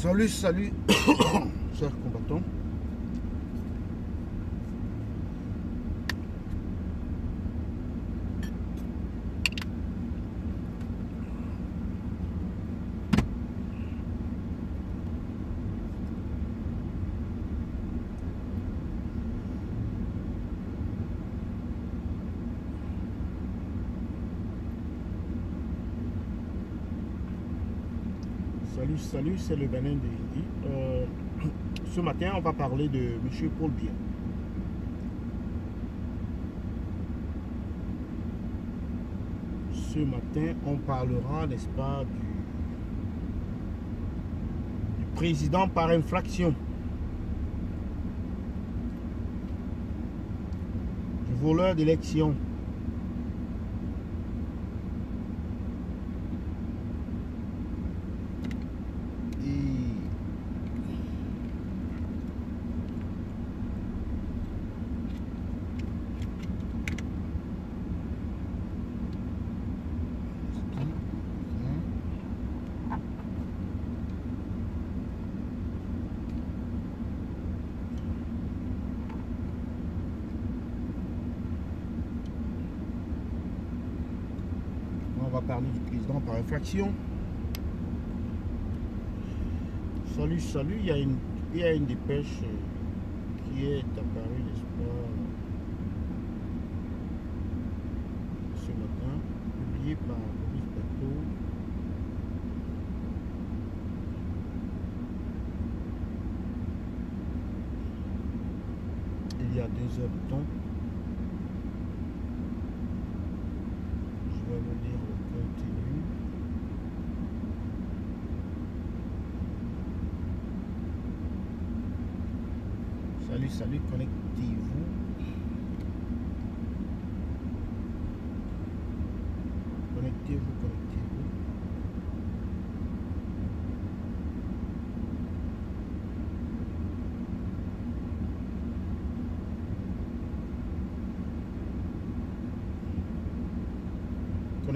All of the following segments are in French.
Salut, salut, chers combattants. Salut, c'est le Bénin de Hindi. Euh, ce matin, on va parler de M. Paul Biya. Ce matin, on parlera, n'est-ce pas, du, du président par infraction. Du voleur d'élection. Et On va parler du président par infraction. Salut, salut, il y a une, il y a une dépêche euh, qui est apparue, n'est-ce pas, ce matin, publiée par Maurice Bateau. Il y a deux heures de temps. Je vais vous lire le contenu. Salut, salut, connectez-vous. Connectez-vous, connectez-vous.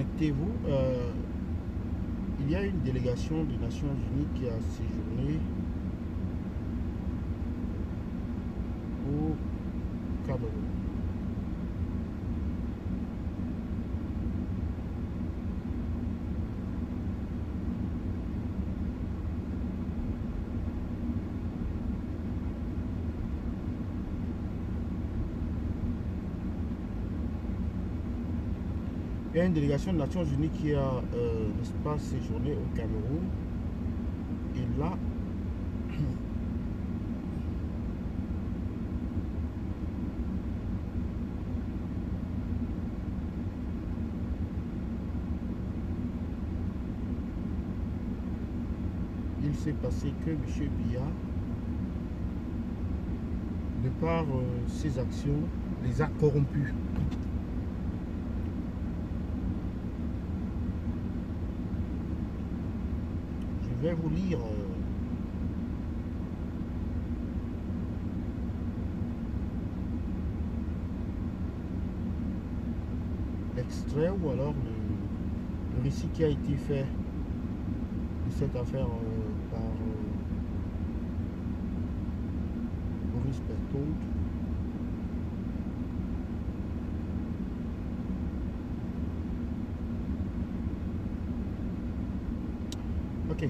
Connectez-vous. Euh, il y a une délégation des Nations Unies qui a séjourné au Cameroun. Il y a une délégation des Nations Unies qui a, euh, n'est-ce pas, séjourné au Cameroun. Et là, il s'est passé que M. Biya, de par euh, ses actions, les a corrompus. Je vais vous lire euh, l'extrait ou alors le, récit qui a été fait de cette affaire euh, par euh, Maurice. Ok,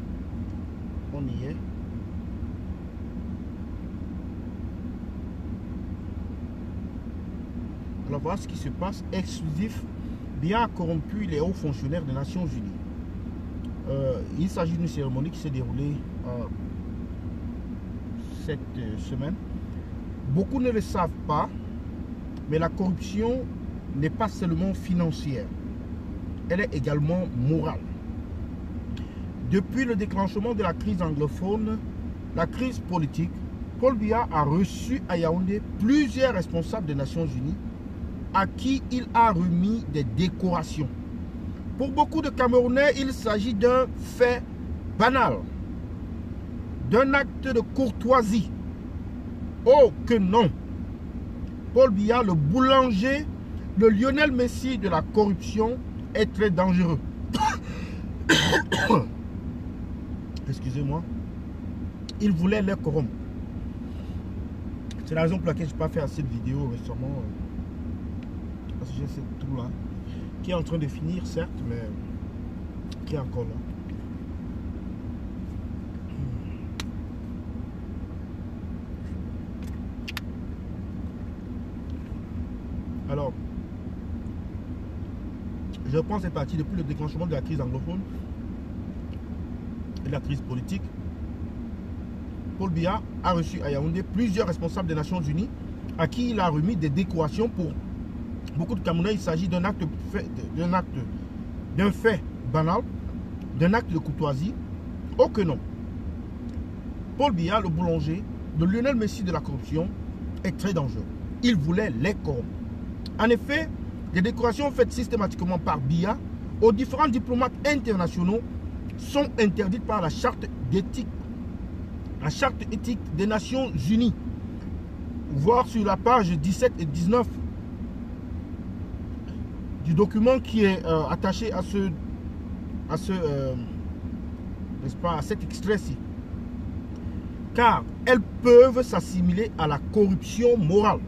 on y est. Voilà ce qui se passe. Exclusif, bien corrompu les hauts fonctionnaires des Nations Unies. Euh, il s'agit d'une cérémonie qui s'est déroulée euh, cette euh, semaine. Beaucoup ne le savent pas, mais la corruption n'est pas seulement financière, elle est également morale. Depuis le déclenchement de la crise anglophone, la crise politique, Paul Biya a reçu à Yaoundé plusieurs responsables des Nations Unies à qui il a remis des décorations. Pour beaucoup de Camerounais, il s'agit d'un fait banal, d'un acte de courtoisie. Oh que non Paul Biya, le boulanger, le Lionel Messi de la corruption, est très dangereux. Excusez-moi. Il voulait les corrompre. C'est la raison pour laquelle je n'ai pas fait assez de vidéos récemment. Parce que j'ai ce trou là. Qui est en train de finir, certes, mais qui est encore là. Alors, je reprends cette partie depuis le déclenchement de la crise anglophone et de la crise politique. Paul Biya a reçu à Yaoundé plusieurs responsables des Nations Unies à qui il a remis des décorations pour beaucoup de Camerounais. Il s'agit d'un acte, d'un acte, d'un fait banal, d'un acte de courtoisie. Oh que non. Paul Biya, le boulanger, de Lionel Messi de la corruption, est très dangereux. Il voulait les corrompre. En effet, les décorations faites systématiquement par BIA aux différents diplomates internationaux sont interdites par la charte d'éthique, la charte éthique des Nations Unies. Voir sur la page 17 et 19 document qui est euh, attaché à ce, à ce, euh, n'est-ce pas, à cet extrait-ci. Car elles peuvent s'assimiler à la corruption morale.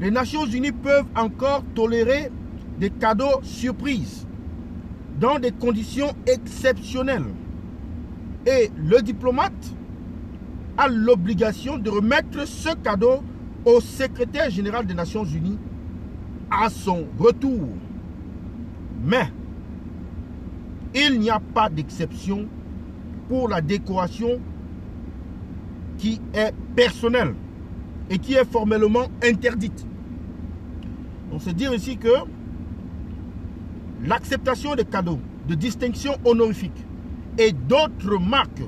Les Nations Unies peuvent encore tolérer des cadeaux surprises dans des conditions exceptionnelles. Et le diplomate a l'obligation de remettre ce cadeau au secrétaire général des Nations Unies à son retour. Mais il n'y a pas d'exception pour la décoration qui est personnelle et qui est formellement interdite. On se dire ici que l'acceptation des cadeaux, de distinctions honorifiques et d'autres marques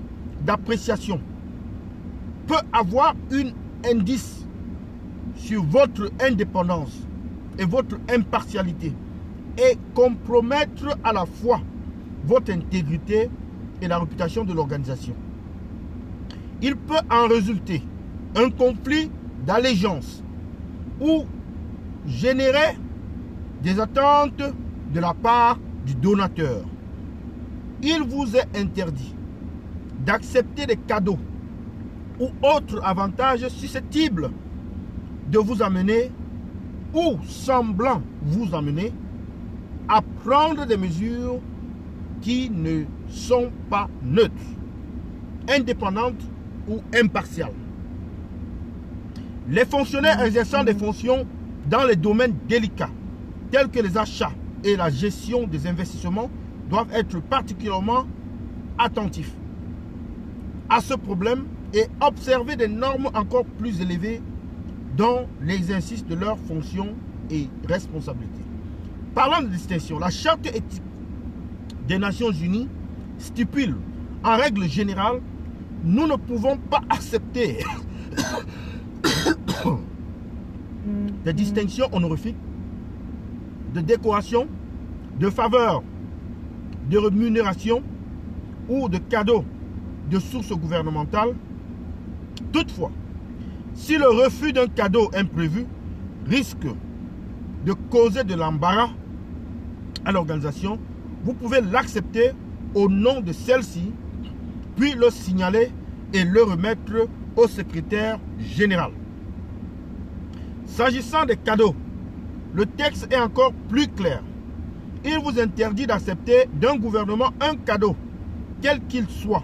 d'appréciation peut avoir un indice sur votre indépendance et votre impartialité et compromettre à la fois votre intégrité et la réputation de l'organisation. Il peut en résulter un conflit d'allégeance ou générer des attentes de la part du donateur. Il vous est interdit d'accepter des cadeaux ou autres avantages susceptibles de vous amener ou semblant vous amener à prendre des mesures qui ne sont pas neutres, indépendantes ou impartiales. Les fonctionnaires exerçant des fonctions dans les domaines délicats, tels que les achats et la gestion des investissements, doivent être particulièrement attentifs à ce problème et observer des normes encore plus élevées dans l'exercice de leurs fonctions et responsabilités. Parlant de distinction, la charte éthique des Nations Unies stipule en règle générale, nous ne pouvons pas accepter des distinctions honorifiques, de décorations, de faveurs, de rémunérations ou de cadeaux de source gouvernementale. Toutefois, si le refus d'un cadeau imprévu risque de causer de l'embarras à l'organisation, vous pouvez l'accepter au nom de celle-ci, puis le signaler et le remettre au secrétaire général. S'agissant des cadeaux, le texte est encore plus clair. Il vous interdit d'accepter d'un gouvernement un cadeau, quel qu'il soit,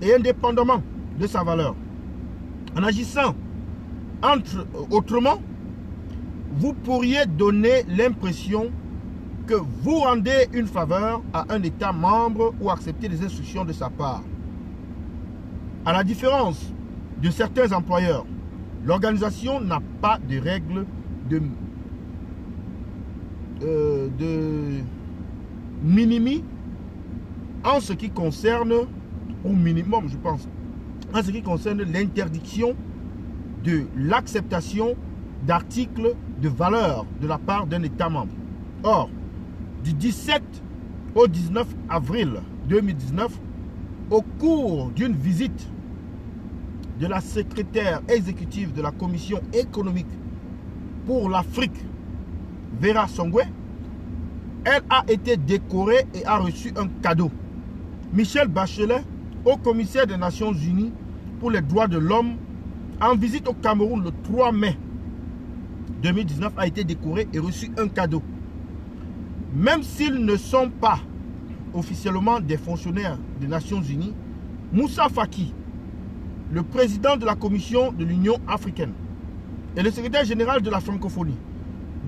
et indépendamment de sa valeur. En agissant entre, autrement, vous pourriez donner l'impression que vous rendez une faveur à un État membre ou accepter des instructions de sa part. À la différence de certains employeurs, l'organisation n'a pas de règles de, euh, de minimi en ce qui concerne, au minimum je pense, en ce qui concerne l'interdiction de l'acceptation d'articles de valeur de la part d'un État membre. Or, du 17 au 19 avril 2019, au cours d'une visite de la secrétaire exécutive de la Commission économique pour l'Afrique, Vera Songwe, elle a été décorée et a reçu un cadeau. Michel Bachelet, haut commissaire des Nations Unies pour les droits de l'homme, en visite au Cameroun le 3 mai 2019, a été décoré et reçu un cadeau. Même s'ils ne sont pas officiellement des fonctionnaires des Nations Unies, Moussa Faki, le président de la Commission de l'Union africaine et le secrétaire général de la francophonie,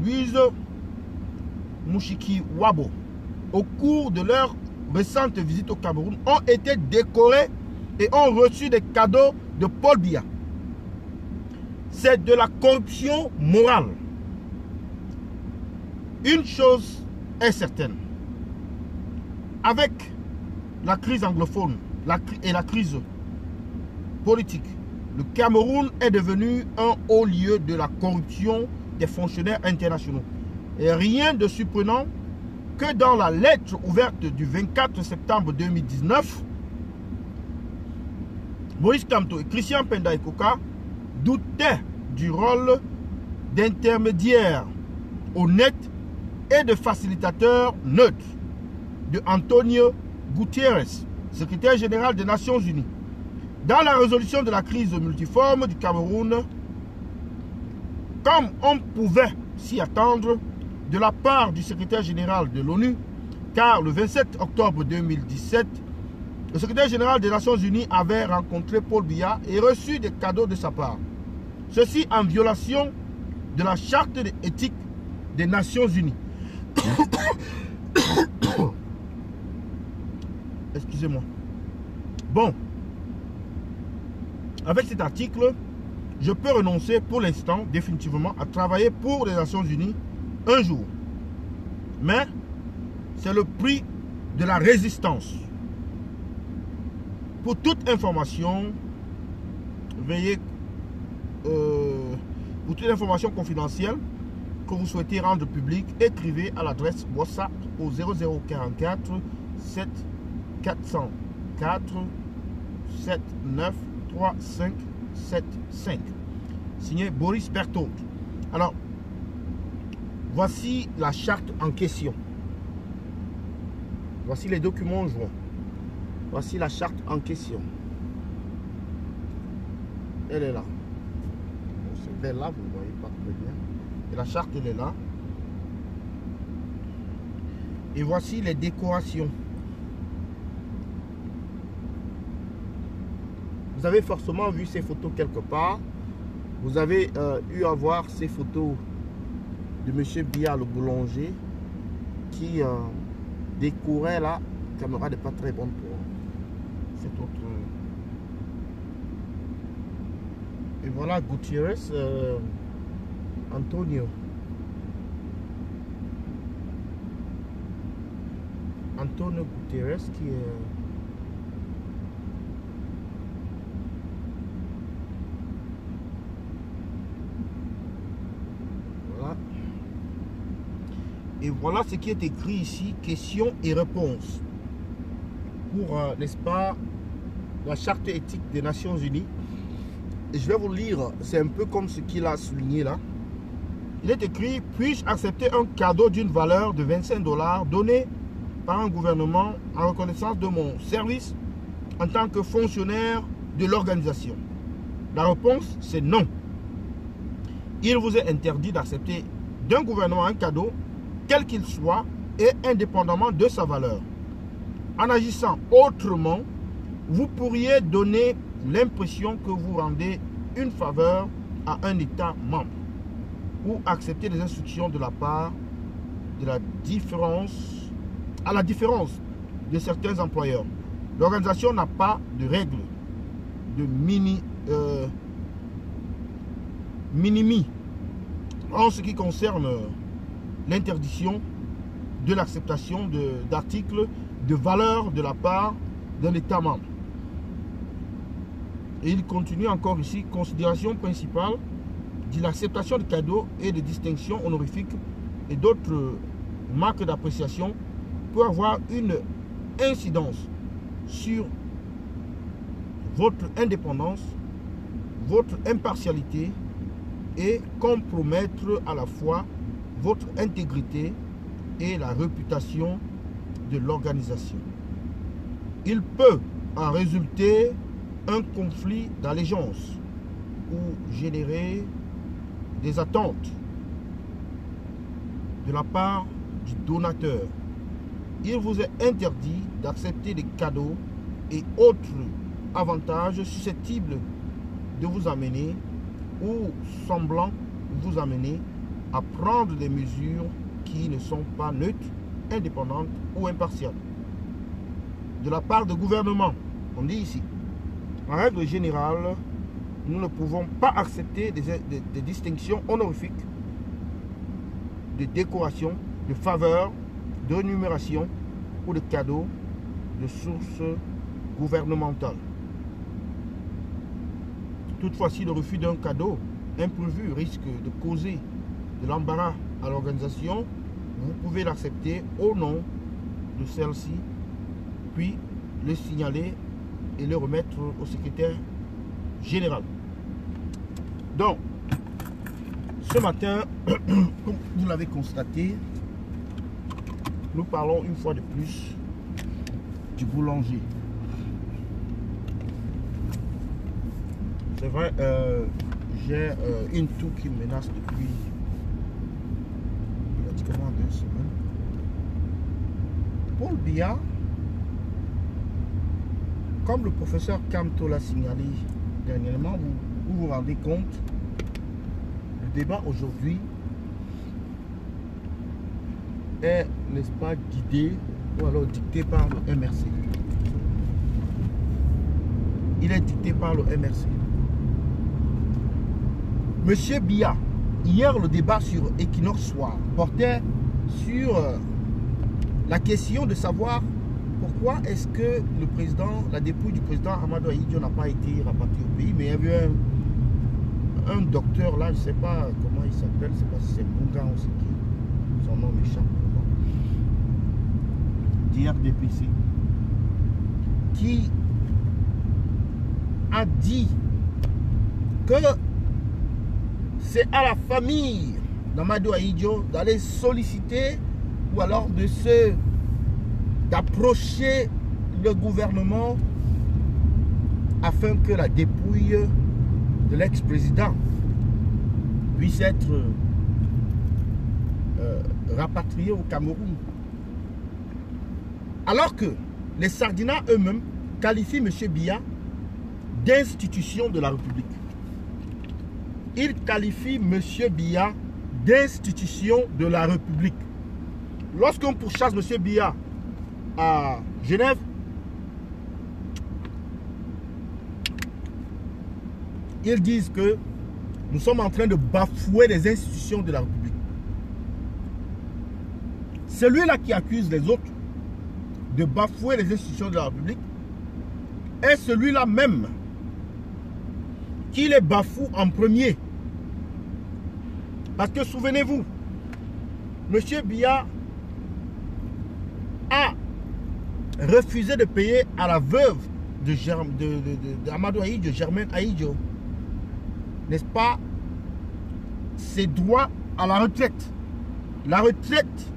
Louise Mouchiki Wabo, au cours de leur récente visite au Cameroun, ont été décorés et ont reçu des cadeaux de Paul Biya. C'est de la corruption morale. Une chose est certaine. Avec la crise anglophone et la crise politique, le Cameroun est devenu un haut lieu de la corruption des fonctionnaires internationaux. Et rien de surprenant que dans la lettre ouverte du 24 septembre 2019, Maurice Kamto et Christian Penda doutaient du rôle d'intermédiaire honnête et de facilitateur neutre de Antonio Gutiérrez, secrétaire général des Nations Unies. Dans la résolution de la crise multiforme du Cameroun, comme on pouvait s'y attendre de la part du secrétaire général de l'ONU, car le 27 octobre 2017, le secrétaire général des Nations Unies avait rencontré Paul Biya et reçu des cadeaux de sa part. Ceci en violation de la charte éthique des Nations Unies. Excusez-moi. Bon. Avec cet article, je peux renoncer pour l'instant, définitivement, à travailler pour les Nations Unies un jour. Mais c'est le prix de la résistance. Pour toute information, veuillez, euh, pour toute information confidentielle que vous souhaitez rendre publique, écrivez à l'adresse WhatsApp au 0044 7 404 79 35 75. Signé Boris Berthaud. Alors, voici la charte en question. Voici les documents joints. Voici la charte en question. Elle est là. C'est vers là, vous ne voyez pas très bien. Et la charte, elle est là. Et voici les décorations. Vous avez forcément vu ces photos quelque part. Vous avez euh, eu à voir ces photos de M. Bia, le boulanger, qui euh, décorait la caméra n'est pas très bonne pour cet autre. Et voilà Gutiérrez, euh, Antonio. Antonio Gutiérrez qui est Et voilà ce qui est écrit ici, questions et réponses. Pour, euh, n'est-ce pas, la charte éthique des Nations Unies. Je vais vous lire, c'est un peu comme ce qu'il a souligné là. Il est écrit, puis-je accepter un cadeau d'une valeur de 25 dollars donné par un gouvernement en reconnaissance de mon service en tant que fonctionnaire de l'organisation? La réponse, c'est non. Il vous est interdit d'accepter d'un gouvernement un cadeau quel qu'il soit, et indépendamment de sa valeur. En agissant autrement, vous pourriez donner l'impression que vous rendez une faveur à un État membre ou accepter les instructions de la part de la différence, à la différence de certains employeurs. L'organisation n'a pas de règles de mini, euh, en ce qui concerne l'interdiction de l'acceptation d'articles de, valeur de la part d'un État membre. Et il continue encore ici, considération principale de l'acceptation de cadeaux et de distinctions honorifiques et d'autres marques d'appréciation peut avoir une incidence sur votre indépendance, votre impartialité et compromettre à la fois votre intégrité et la réputation de l'organisation. Il peut a résulté un conflit d'allégeance ou généré des attentes de la part du donateur. Il vous est interdit d'accepter des cadeaux et autres avantages susceptibles de vous amener ou semblant vous amener à prendre des mesures qui ne sont pas neutres, indépendantes ou impartiales. De la part du gouvernement, on dit ici, en règle générale, nous ne pouvons pas accepter des, distinctions honorifiques, de décorations, de faveurs, de rémunération ou de cadeaux de source gouvernementale. Toutefois, si le refus d'un cadeau imprévu risque de causer de l'embarras à l'organisation, vous pouvez l'accepter au nom de celle-ci, puis le signaler et le remettre au secrétaire général. Donc, ce matin, comme vous l'avez constaté, nous parlons une fois de plus du boulanger. C'est vrai, euh, j'ai euh, une toux qui me menace depuis Paul Biya, comme le professeur Camto l'a signalé dernièrement, vous, vous vous rendez compte, le débat aujourd'hui est, n'est-ce pas, guidé ou alors dicté par le MRC. Il est dicté par le MRC. Monsieur Bia, hier le débat sur Equinox Soir portait sur euh, la question de savoir pourquoi est-ce que le président, la dépouille du président Amadou Aïdjo n'a pas été rapatriée au pays, mais il y avait un, un docteur là, je ne sais pas comment il s'appelle, je ne sais pas si c'est Bunga ou c'est qui, son nom m'échappe d'IRDPC, qui a dit que c'est à la famille d'Amadou Aïdjo d'aller solliciter ou alors de se d'approcher le gouvernement afin que la dépouille de l'ex-président puisse être euh, rapatriée au Cameroun. Alors que les Sardinats eux-mêmes qualifient M. Biya d'institution de la République il qualifie M. Biya d'institution de la République. Lorsqu'on pourchasse M. Biya à Genève, ils disent que nous sommes en train de bafouer les institutions de la République. Celui-là qui accuse les autres de bafouer les institutions de la République est celui-là même qui les bafoue en premier. Parce que souvenez-vous, M. Biya a refusé de payer à la veuve de, de, Amadou Aïdjo, Germaine Aïdjo, n'est-ce pas, ses droits à la retraite. La retraite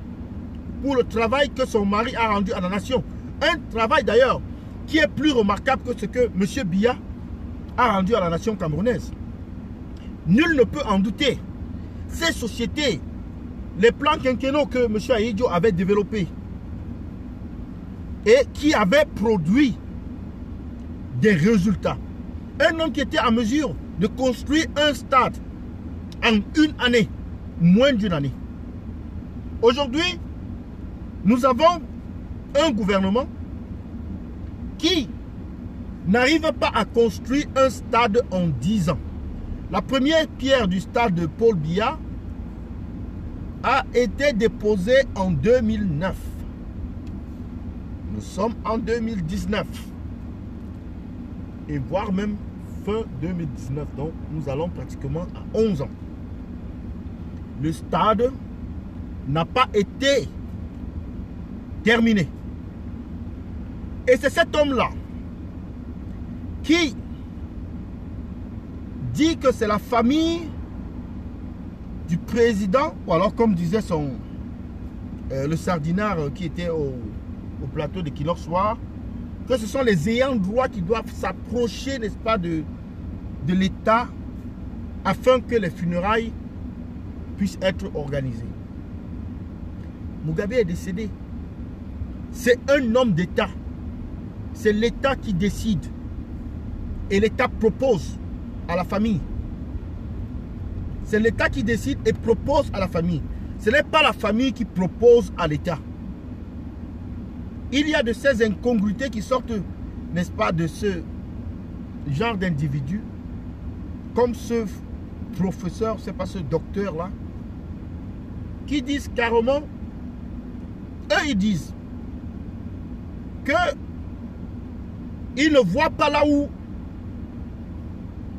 pour le travail que son mari a rendu à la nation. Un travail d'ailleurs qui est plus remarquable que ce que M. Biya a rendu à la nation camerounaise. Nul ne peut en douter. Ces sociétés, les plans quinquennaux que M. Aïdjo avait développés et qui avaient produit des résultats. Un homme qui était en mesure de construire un stade en une année, moins d'une année. Aujourd'hui, nous avons un gouvernement qui n'arrive pas à construire un stade en 10 ans. La première pierre du stade de Paul Biya a été déposée en 2009. Nous sommes en 2019. Et voire même fin 2019. Donc nous allons pratiquement à 11 ans. Le stade n'a pas été terminé. Et c'est cet homme-là qui dit que c'est la famille du président, ou alors comme disait son, euh, le sardinard qui était au, plateau de Soir, que ce sont les ayants droit qui doivent s'approcher, n'est-ce pas, de, de l'État afin que les funérailles puissent être organisées. Mugabe est décédé. C'est un homme d'État. C'est l'État qui décide. Et l'État propose à la famille. C'est l'État qui décide et propose à la famille. Ce n'est pas la famille qui propose à l'État. Il y a de ces incongruités qui sortent, n'est-ce pas, de ce genre d'individu, comme ce professeur, c'est pas ce docteur-là, qui disent carrément, eux ils disent que ils ne voient pas là où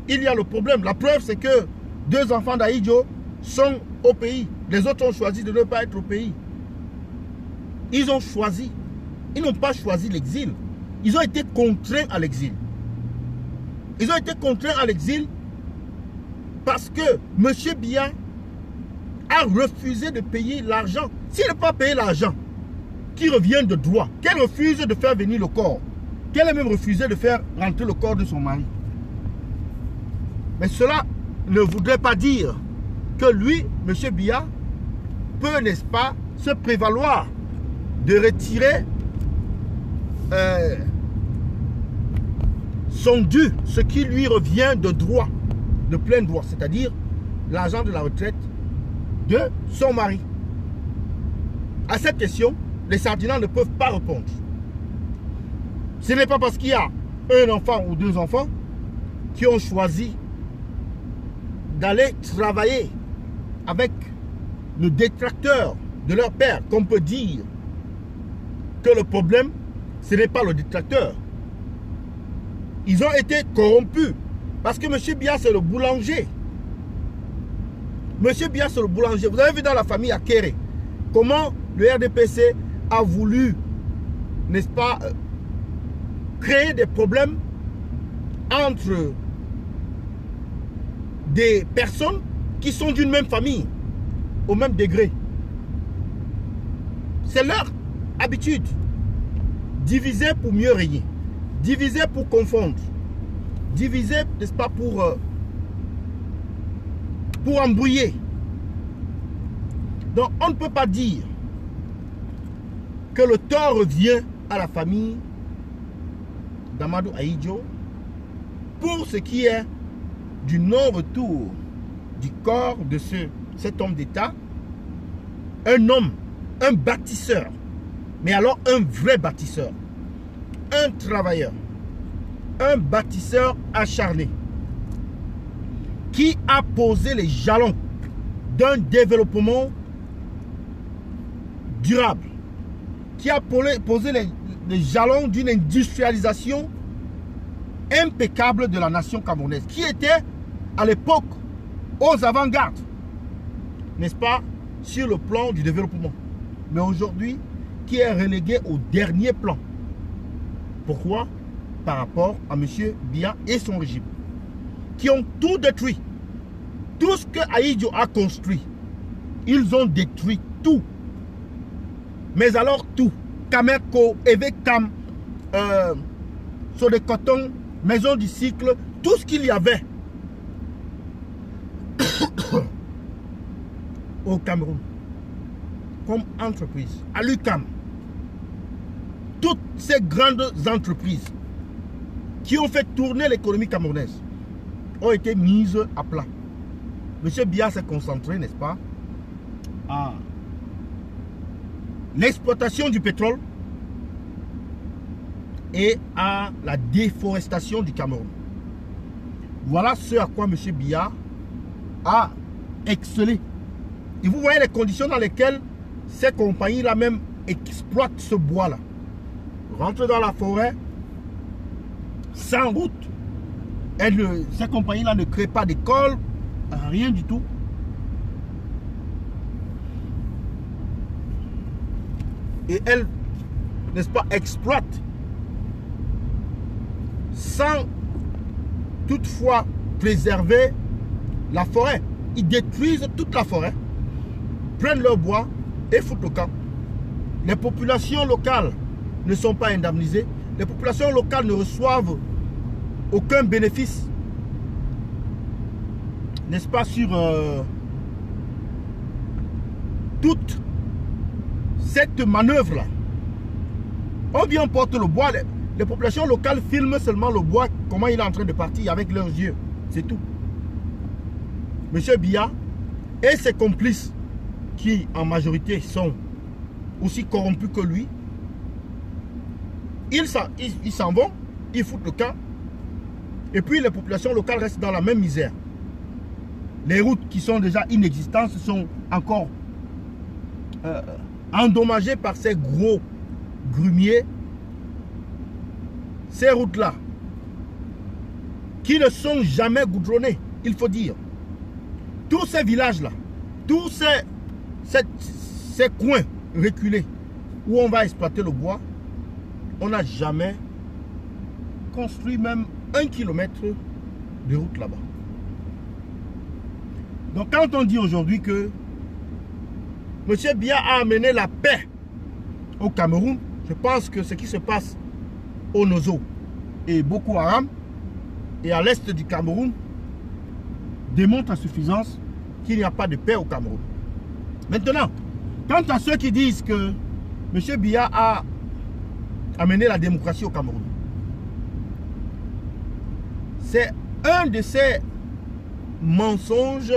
il y a le problème. La preuve, c'est que deux enfants d'Aïdjo sont au pays. Les autres ont choisi de ne pas être au pays. Ils ont choisi. Ils n'ont pas choisi l'exil. Ils ont été contraints à l'exil. Ils ont été contraints à l'exil parce que M. Bia a refusé de payer l'argent. S'il n'a pas payé l'argent qui revient de droit, qu'elle refuse de faire venir le corps, qu'elle a même refusé de faire rentrer le corps de son mari. Mais cela ne voudrait pas dire que lui, M. Bia, peut, n'est-ce pas, se prévaloir de retirer euh, son dû, ce qui lui revient de droit, de plein droit, c'est-à-dire l'argent de la retraite de son mari. À cette question, les sardinats ne peuvent pas répondre. Ce n'est pas parce qu'il y a un enfant ou deux enfants qui ont choisi d'aller travailler avec le détracteur de leur père qu'on peut dire que le problème, ce n'est pas le détracteur. Ils ont été corrompus parce que M. Bia, c'est le boulanger. M. Bia, c'est le boulanger. Vous avez vu dans la famille Kéré comment le RDPC a voulu, n'est-ce pas, euh, créer des problèmes entre des personnes qui sont d'une même famille, au même degré. C'est leur habitude. Diviser pour mieux régner. Diviser pour confondre. Diviser, n'est-ce pas, pour, euh, pour embrouiller. Donc, on ne peut pas dire que le tort revient à la famille d'Amadou Aïdjo pour ce qui est du non-retour du corps de ce, cet homme d'État, un homme, un bâtisseur, mais alors un vrai bâtisseur, un travailleur, un bâtisseur acharné, qui a posé les jalons d'un développement durable, qui a posé les, les jalons d'une industrialisation impeccable de la nation camerounaise, qui était à l'époque aux avant-gardes, n'est-ce pas, sur le plan du développement. Mais aujourd'hui, qui est relégué au dernier plan. Pourquoi? Par rapport à M. Bia et son régime, qui ont tout détruit. Tout ce que Aïdjo a construit, ils ont détruit tout. Mais alors tout, Kamerko, Evekam, euh, Coton, Maison du Cycle, tout ce qu'il y avait au Cameroun comme entreprise, à l'UCAM, toutes ces grandes entreprises qui ont fait tourner l'économie camerounaise ont été mises à plat. Monsieur Bia s'est concentré, n'est-ce pas, à l'exploitation du pétrole et à la déforestation du Cameroun. Voilà ce à quoi M. Bia a excellé. Et vous voyez les conditions dans lesquelles ces compagnies-là même exploitent ce bois-là. Rentre dans la forêt, sans route. ces compagnies-là ne créent pas d'école, rien du tout. Et elles, n'est-ce pas, exploitent sans toutefois préserver la forêt. Ils détruisent toute la forêt, prennent leur bois et foutent le camp. Les populations locales ne sont pas indemnisées. les populations locales ne reçoivent aucun bénéfice, n'est-ce pas, sur euh, toute cette manœuvre-là? On vient porte le bois, les, les populations locales filment seulement le bois, comment il est en train de partir avec leurs yeux. C'est tout. Monsieur Bia et ses complices, qui en majorité sont aussi corrompus que lui, ils s'en vont, ils foutent le camp, et puis les populations locales restent dans la même misère. Les routes qui sont déjà inexistantes sont encore euh, endommagées par ces gros grumiers. Ces routes-là, qui ne sont jamais goudronnées, il faut dire. Tous ces villages-là, tous ces, ces coins reculés où on va exploiter le bois, on n'a jamais construit même un kilomètre de route là-bas. Donc quand on dit aujourd'hui que M. Bia a amené la paix au Cameroun, je pense que ce qui se passe au Nozo et Boko Haram et à l'est du Cameroun démontre à suffisance qu'il n'y a pas de paix au Cameroun. Maintenant, quant à ceux qui disent que M. Bia a amené la démocratie au Cameroun, c'est un de ces mensonges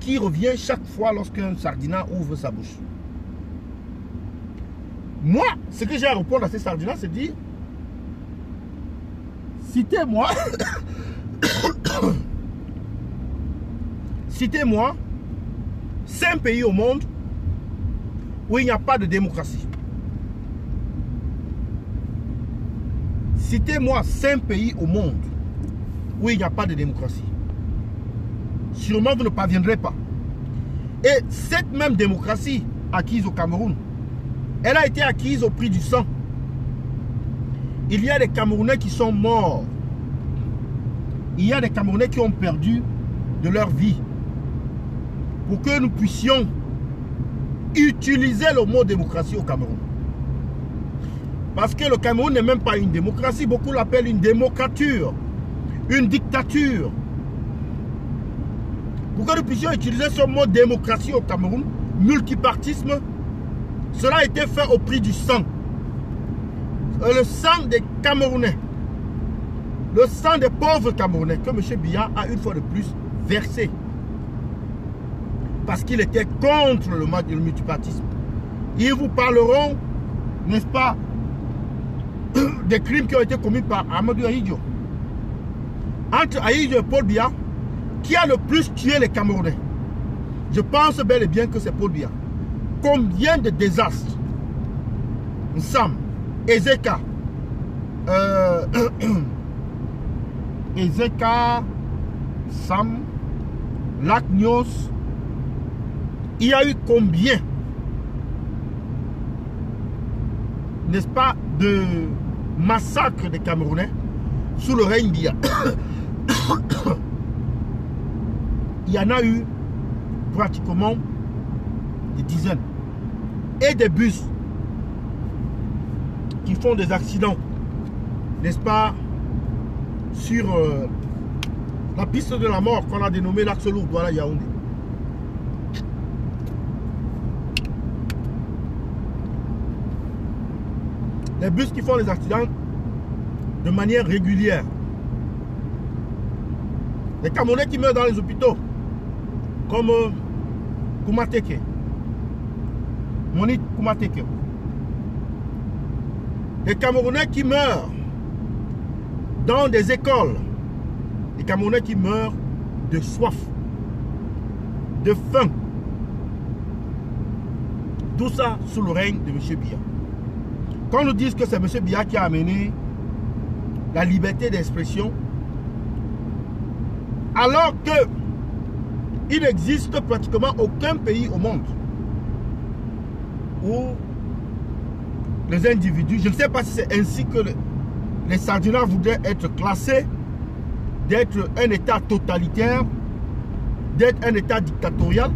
qui revient chaque fois lorsqu'un sardinat ouvre sa bouche. Moi, ce que j'ai à répondre à ces sardinats, c'est dire, citez-moi, citez-moi cinq pays au monde où il n'y a pas de démocratie. Citez-moi cinq pays au monde où il n'y a pas de démocratie. Sûrement, vous ne parviendrez pas. Et cette même démocratie acquise au Cameroun, elle a été acquise au prix du sang. Il y a des Camerounais qui sont morts. Il y a des Camerounais qui ont perdu de leur vie. Pour que nous puissions utiliser le mot démocratie au Cameroun. Parce que le Cameroun n'est même pas une démocratie, beaucoup l'appellent une démocrature, une dictature. Pour que nous puissions utiliser ce mot démocratie au Cameroun, multipartisme, cela a été fait au prix du sang. Euh, le sang des Camerounais, le sang des pauvres Camerounais que M. Biya a une fois de plus versé parce qu'il était contre le, multipartisme. Ils vous parleront, n'est-ce pas, des crimes qui ont été commis par Amadou Ahidjo. Entre Ahidjo et Paul Biya, qui a le plus tué les Camerounais? Je pense bel et bien que c'est Paul Biya. Combien de désastres? Sam, Ezeka, euh, Ezeka, Sam, Lacnios, il y a eu combien, n'est-ce pas, de massacres des Camerounais sous le règne d'IA Il y en a eu pratiquement des dizaines. Et des bus qui font des accidents, n'est-ce pas, sur euh, la piste de la mort qu'on a dénommée l'axe lourd, voilà Yaoundé. Les bus qui font les accidents de manière régulière. Les Camerounais qui meurent dans les hôpitaux, comme euh, Koumateke, Monit Koumateke. Les Camerounais qui meurent dans des écoles. Les Camerounais qui meurent de soif, de faim. Tout ça sous le règne de M. Biya. Quand nous disons que c'est M. Biya qui a amené la liberté d'expression, alors que il n'existe pratiquement aucun pays au monde où les individus, je ne sais pas si c'est ainsi que les Sardinats voudraient être classés, d'être un État totalitaire, d'être un État dictatorial,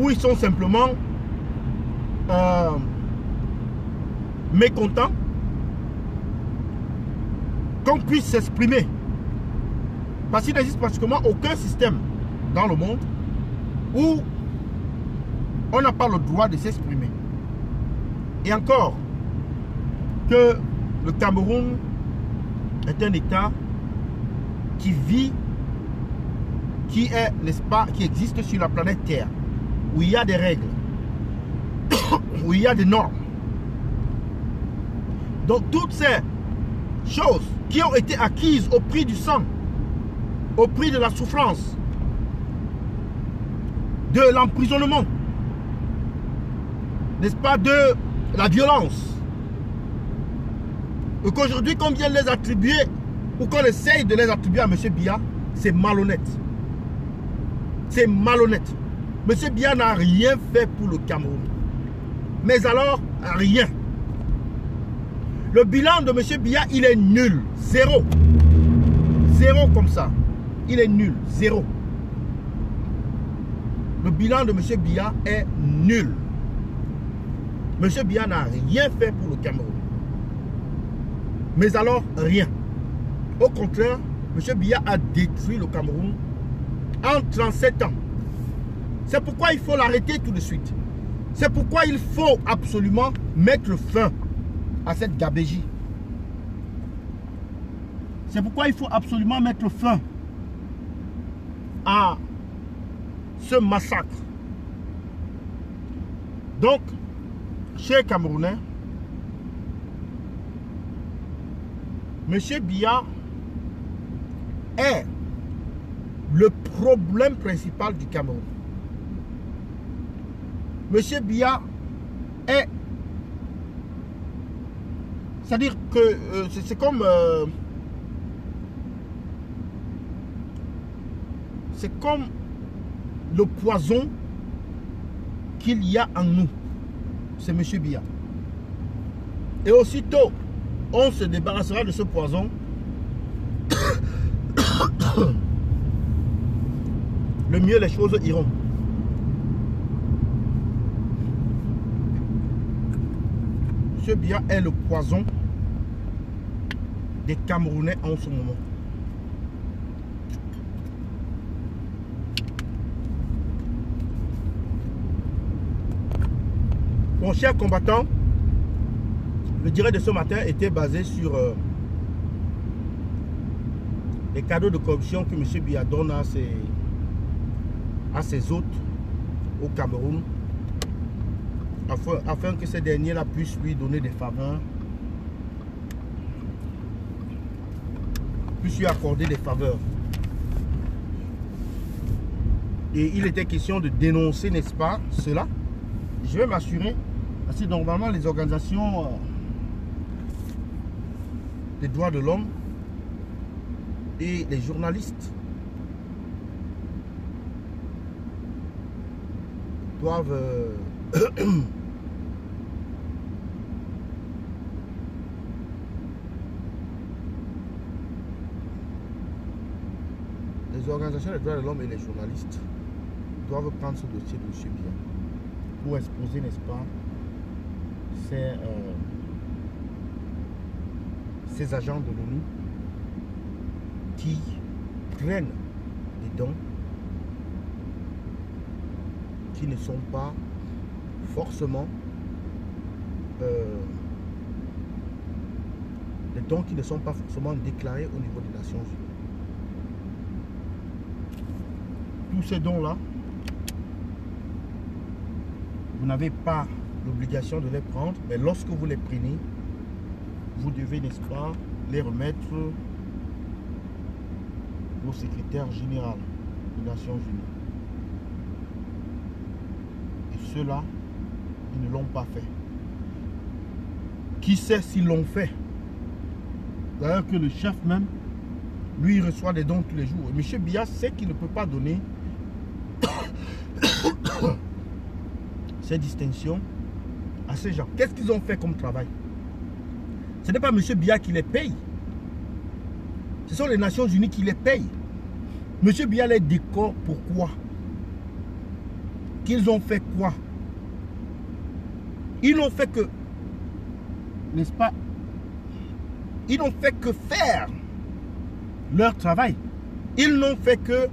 où ils sont simplement euh, mécontents qu'on puisse s'exprimer. Parce qu'il n'existe pratiquement aucun système dans le monde où on n'a pas le droit de s'exprimer. Et encore, que le Cameroun est un État qui vit, qui est, n'est-ce pas, qui existe sur la planète Terre, où il y a des règles, où il y a des normes. Donc toutes ces choses qui ont été acquises au prix du sang, au prix de la souffrance, de l'emprisonnement, n'est-ce pas, de la violence, et qu'aujourd'hui, qu'on vient les attribuer, ou qu'on essaye de les attribuer à M. Bia, c'est malhonnête. C'est malhonnête. M. Bia n'a rien fait pour le Cameroun. Mais alors, rien. Le bilan de M. Bia, il est nul. Zéro. Zéro comme ça. Il est nul. Zéro. Le bilan de M. Bia est nul. M. Bia n'a rien fait pour le Cameroun. Mais alors, rien. Au contraire, M. Biya a détruit le Cameroun en 37 ans. C'est pourquoi il faut l'arrêter tout de suite. C'est pourquoi il faut absolument mettre fin à cette gabégie. C'est pourquoi il faut absolument mettre fin à ce massacre. Donc, chers Camerounais, Monsieur Biya est le problème principal du Cameroun. Monsieur Biya est... C'est-à-dire que euh, c'est comme... Euh, c'est comme le poison qu'il y a en nous. C'est Monsieur Biya. Et aussitôt on se débarrassera de ce poison. le mieux les choses iront. Ce bien est le poison des Camerounais en ce moment. Mon cher combattant, le direct de ce matin était basé sur euh, les cadeaux de corruption que M. Biya donne à à ses hôtes au Cameroun afin, que ces derniers-là puissent lui donner des faveurs, puissent lui accorder des faveurs. Et il était question de dénoncer, n'est-ce pas, cela? Je vais m'assurer, parce que normalement les organisations... Euh, les droits de l'homme et les journalistes doivent euh, les organisations des droits de l'homme et les journalistes doivent prendre ce dossier de M. Bien pour exposer, n'est-ce pas, ces, euh, agents de l'ONU qui prennent des dons qui ne sont pas forcément euh, des dons qui ne sont pas forcément déclarés au niveau des Nations Unies. Tous ces dons-là, vous n'avez pas l'obligation de les prendre, mais lorsque vous les prenez, vous devez, n'est-ce pas, les remettre au secrétaire général des Nations Unies. Et ceux-là, ils ne l'ont pas fait. Qui sait s'ils l'ont fait? D'ailleurs que le chef même, lui, reçoit des dons tous les jours. Et M. Bias sait qu'il ne peut pas donner ces distinctions à ces gens. Qu'est-ce qu'ils ont fait comme travail? Ce n'est pas M. Biya qui les paye. Ce sont les Nations Unies qui les payent. M. Biya les décore pourquoi Qu'ils ont fait quoi? Ils n'ont fait que, n'est-ce pas, ils n'ont fait que faire leur travail. Ils n'ont fait que,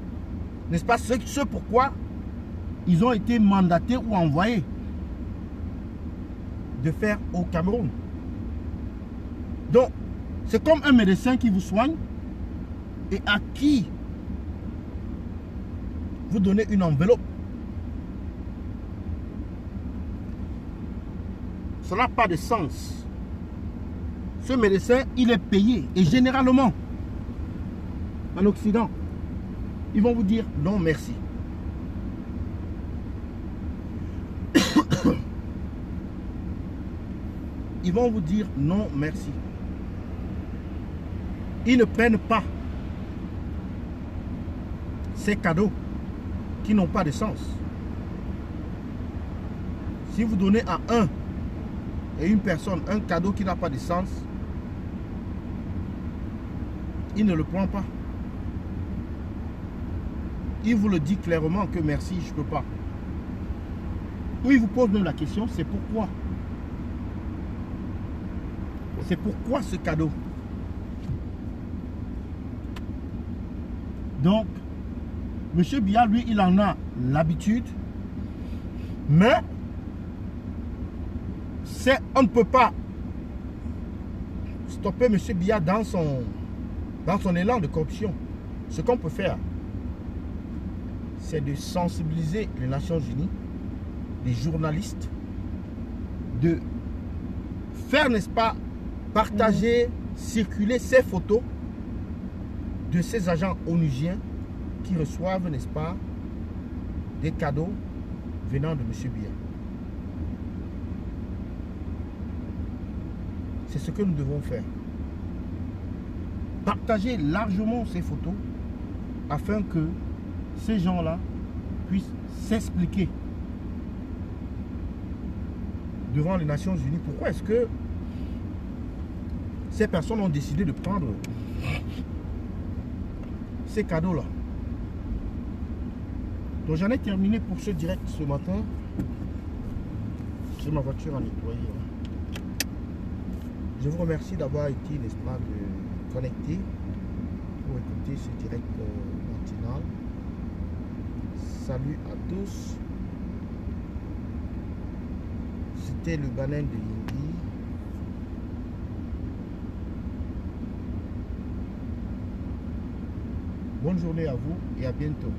n'est-ce pas, ce, ce pourquoi ils ont été mandatés ou envoyés de faire au Cameroun? Donc, c'est comme un médecin qui vous soigne et à qui vous donnez une enveloppe. Cela n'a pas de sens. Ce médecin, il est payé. Et généralement, en Occident, ils vont vous dire non merci. Ils vont vous dire non merci. Ils ne prennent pas ces cadeaux qui n'ont pas de sens. Si vous donnez à un et une personne un cadeau qui n'a pas de sens, il ne le prend pas. Il vous le dit clairement que merci, je ne peux pas. Ou il vous pose même la question, c'est pourquoi? C'est pourquoi ce cadeau? Donc, M. Biya, lui, il en a l'habitude. Mais, on ne peut pas stopper M. Biya dans son, dans son élan de corruption. Ce qu'on peut faire, c'est de sensibiliser les Nations Unies, les journalistes, de faire, n'est-ce pas, partager, circuler ces photos de ces agents onusiens qui reçoivent, n'est-ce pas, des cadeaux venant de M. Biya. C'est ce que nous devons faire. Partager largement ces photos afin que ces gens-là puissent s'expliquer devant les Nations Unies pourquoi est-ce que ces personnes ont décidé de prendre ces cadeaux-là? Donc j'en ai terminé pour ce direct ce matin. J'ai ma voiture à nettoyer. Je vous remercie d'avoir été, n'est-ce pas, de pour écouter ce direct euh, matinal. Salut à tous. C'était le banane de Yindi. Bonne journée à vous et à bientôt.